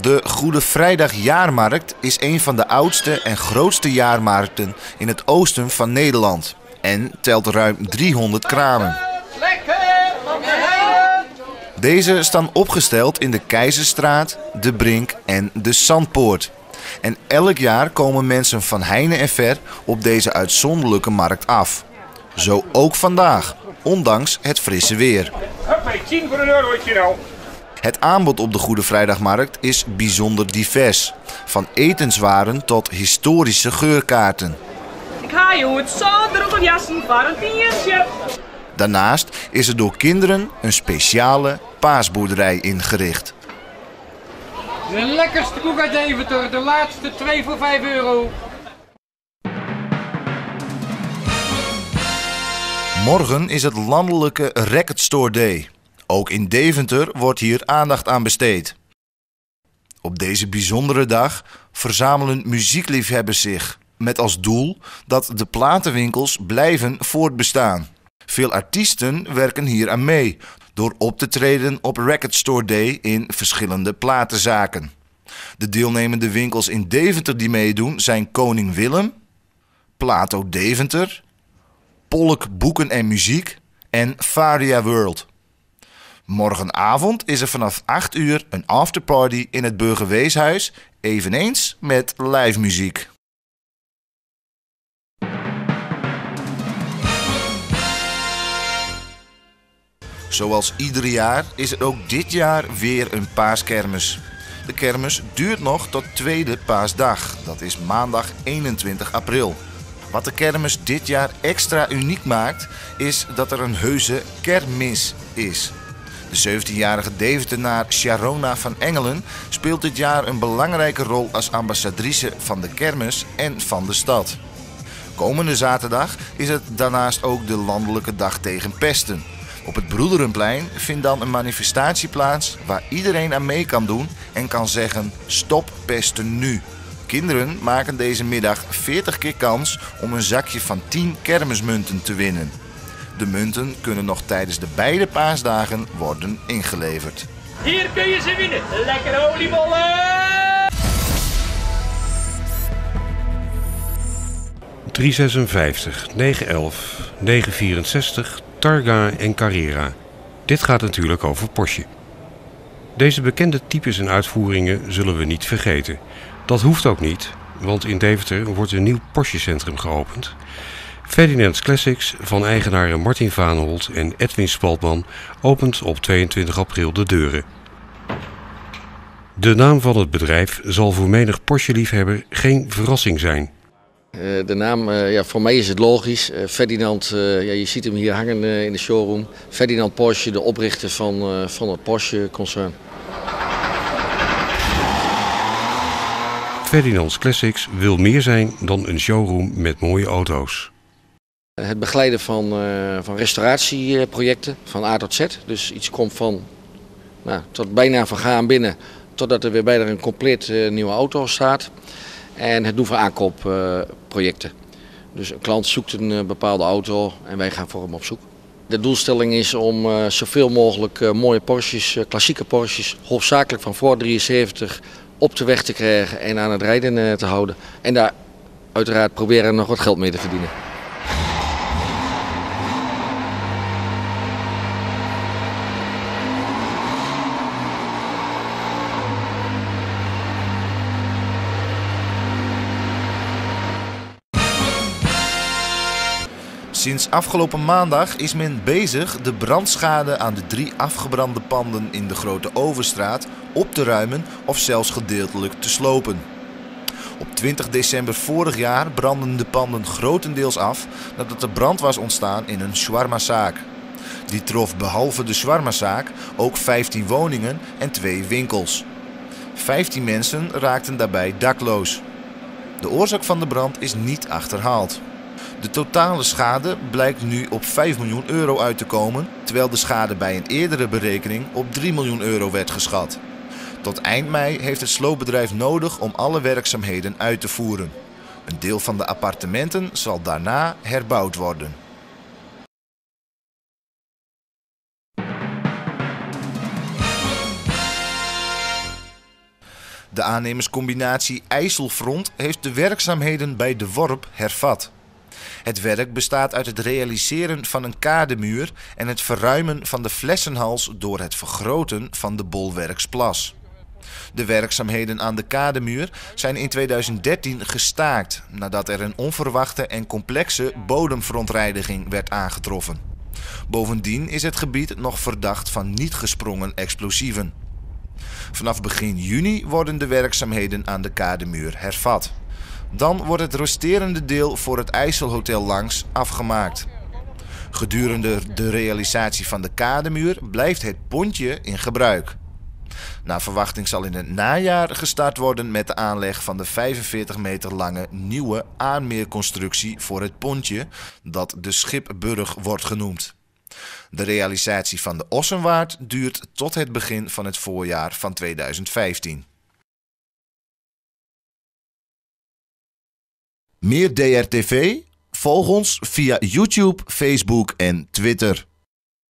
De Goede Vrijdag Jaarmarkt is een van de oudste en grootste jaarmarkten in het oosten van Nederland en telt ruim 300 kramen. Deze staan opgesteld in de Keizerstraat, de Brink en de Zandpoort. En elk jaar komen mensen van heine en ver op deze uitzonderlijke markt af. Zo ook vandaag, ondanks het frisse weer. Huppé, 10 voor een eurotje. Het aanbod op de Goede Vrijdagmarkt is bijzonder divers. Van etenswaren tot historische geurkaarten. Ik ga je het zo jassen voor een tientje. Daarnaast is er door kinderen een speciale paasboerderij ingericht. De lekkerste koek uit Deventer, de laatste 2 voor 5 euro. Morgen is het landelijke Record Store Day. Ook in Deventer wordt hier aandacht aan besteed. Op deze bijzondere dag verzamelen muziekliefhebbers zich met als doel dat de platenwinkels blijven voortbestaan. Veel artiesten werken hier aan mee door op te treden op Record Store Day in verschillende platenzaken. De deelnemende winkels in Deventer die meedoen zijn Koning Willem, Plato Deventer, Polk Boeken en Muziek en Varia World. Morgenavond is er vanaf 8 uur een afterparty in het Burgerweeshuis, eveneens met live muziek. Zoals ieder jaar is er ook dit jaar weer een paaskermis. De kermis duurt nog tot tweede paasdag, dat is maandag 21 april. Wat de kermis dit jaar extra uniek maakt, is dat er een heuse kermis is. De 17-jarige Deventenaar Sharona van Engelen speelt dit jaar een belangrijke rol als ambassadrice van de kermis en van de stad. Komende zaterdag is het daarnaast ook de Landelijke Dag tegen Pesten. Op het Broederenplein vindt dan een manifestatie plaats waar iedereen aan mee kan doen en kan zeggen: Stop pesten nu. Kinderen maken deze middag 40 keer kans om een zakje van 10 kermismunten te winnen. De munten kunnen nog tijdens de beide paasdagen worden ingeleverd. Hier kun je ze winnen. Lekkere oliebollen! 356, 911, 964, Targa en Carrera. Dit gaat natuurlijk over Porsche. Deze bekende types en uitvoeringen zullen we niet vergeten. Dat hoeft ook niet, want in Deventer wordt een nieuw Porsche-centrum geopend. Ferdinand's Classics van eigenaren Martin Vaanholt en Edwin Spaltman opent op 22 april de deuren. De naam van het bedrijf zal voor menig Porsche-liefhebber geen verrassing zijn. Uh, de naam, uh, ja, voor mij is het logisch. Uh, Ferdinand, ja, je ziet hem hier hangen in de showroom. Ferdinand Porsche, de oprichter van, van het Porsche-concern. Ferdinand's Classics wil meer zijn dan een showroom met mooie auto's. Het begeleiden van, van restauratieprojecten van A tot Z. Dus iets komt van nou, tot bijna van gaan binnen totdat er weer bijna een compleet nieuwe auto staat. En het doen van aankoopprojecten. Dus een klant zoekt een eh, bepaalde auto en wij gaan voor hem op zoek. De doelstelling is om zoveel mogelijk mooie Porsches, klassieke Porsches, hoofdzakelijk van voor 73, op de weg te krijgen en aan het rijden te houden. En daar uiteraard proberen nog wat geld mee te verdienen. Sinds afgelopen maandag is men bezig de brandschade aan de drie afgebrande panden in de Grote Overstraat op te ruimen of zelfs gedeeltelijk te slopen. Op 20 december vorig jaar brandden de panden grotendeels af nadat er brand was ontstaan in een shawarmazaak. Die trof behalve de shawarmazaak ook 15 woningen en twee winkels. 15 mensen raakten daarbij dakloos. De oorzaak van de brand is niet achterhaald. De totale schade blijkt nu op 5 miljoen euro uit te komen, terwijl de schade bij een eerdere berekening op 3 miljoen euro werd geschat. Tot eind mei heeft het sloopbedrijf nodig om alle werkzaamheden uit te voeren. Een deel van de appartementen zal daarna herbouwd worden. De aannemerscombinatie IJsselfront heeft de werkzaamheden bij de Worp hervat. Het werk bestaat uit het realiseren van een kademuur en het verruimen van de flessenhals door het vergroten van de bolwerksplas. De werkzaamheden aan de kademuur zijn in 2013 gestaakt nadat er een onverwachte en complexe bodemverontreiniging werd aangetroffen. Bovendien is het gebied nog verdacht van niet gesprongen explosieven. Vanaf begin juni worden de werkzaamheden aan de kademuur hervat. Dan wordt het resterende deel voor het IJsselhotel langs afgemaakt. Gedurende de realisatie van de kademuur blijft het pontje in gebruik. Naar verwachting zal in het najaar gestart worden met de aanleg van de 45 meter lange nieuwe aanmeerconstructie voor het pontje, dat de Schipburg wordt genoemd. De realisatie van de Ossenwaard duurt tot het begin van het voorjaar van 2015. Meer DRTV? Volg ons via YouTube, Facebook en Twitter.